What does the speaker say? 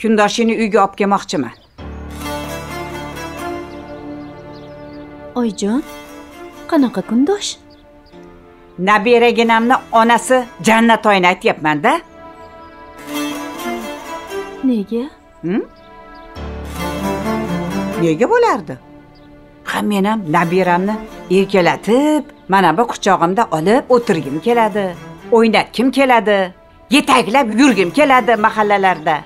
kundoshingni uyga olib kelmoqchiman oyijon qanaqa kundosh? Nabiraginamni onasi jannatoyni aytyapmanda. Nega? Hmm? Nega bo'lardi? Ha men ham nabiramni erkalatib mana bu quchog'imda olib o'tirgim keladi. O'ynatgim keladi? Yetaklab yurgim keladi mahallalarda.